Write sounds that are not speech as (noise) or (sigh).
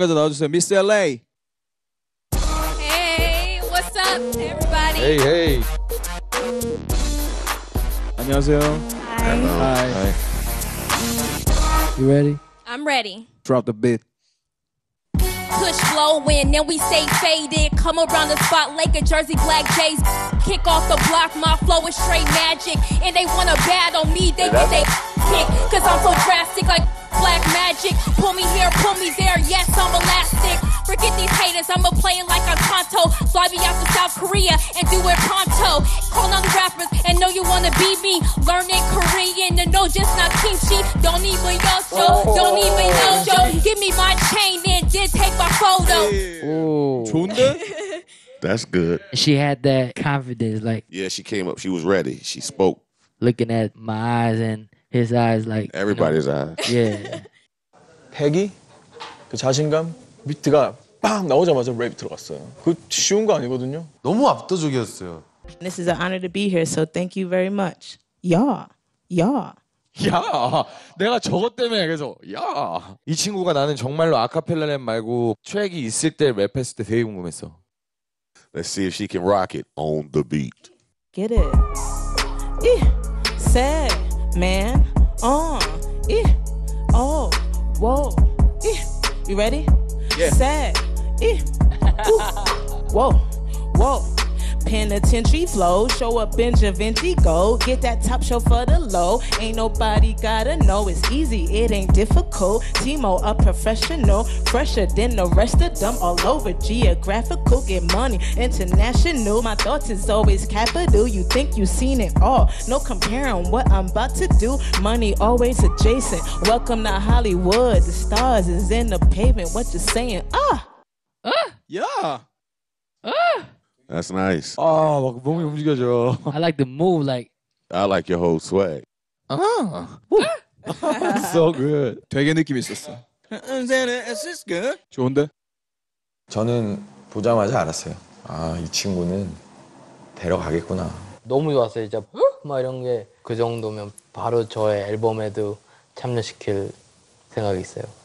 가자 나와주세요. 미스 LA. Hey, what's up, everybody? Hey, hey. 안녕하세요. Hi. Hi. You ready? I'm ready. Drop the beat. Push flowing, then we stay faded. Come around the spot like a Jersey Black Jays. Kick off the block, my flow is straight magic. And they wanna battle me, they get they kick. (laughs) Cause I'm so drastic like black magic. haters, I'ma play it like I'm Tonto. Fly me out to South Korea and do it pronto. Call on the rappers and know you wanna beat me. Learning Korean to know just not kimchi. Don't even yo don't even know yo. Give me my chain and then take my photo. Oh. 좋은데? (laughs) That's good. She had that confidence, like Yeah, she came up. She was ready. She spoke. looking at my eyes and his eyes, like you know, Everybody's eyes. Yeah. (laughs) 패기 그 자신감 비트가 빵 나오자마자 랩이 들어갔어요. 그 쉬운 거 아니거든요. 너무 압도적이었어요. This is an honor to be here, so thank you very much. Yeah, yeah. 야, 내가 저것 때문에 그래서 야, 이 친구가 나는 정말로 아카펠라 랩 말고 트랙이 있을 때 랩했을 때 되게 궁금했어. Let's see if she can rock it on the beat. Get it. Eh, sad, man. Uh, eh, oh, whoa. Eh, you ready? Yeah. Sad, eh, whoa, whoa. Penitentiary flow, show up in Givenchy go. Get that top show for the low. Ain't nobody gotta know it's easy, it ain't difficult. TeMo, a professional, fresher than the rest of them. All over geographical, get money international. My thoughts is always capital. You think you seen it all? No comparing what I'm about to do. Money always adjacent. Welcome to Hollywood. The stars is in the pavement. What you saying? Ah. 야. That's nice. 아, 막 몸이 움직여져. I like the move, like I like your whole swag. 아, (laughs) so good. 되게 느낌 있었어. 좋은데? 저는 보자마자 알았어요. 아, 이 친구는 데려가겠구나. 너무 좋았어요. 진짜 막 이런 게 그 정도면 바로 저의 앨범에도 참여시킬 생각이 있어요.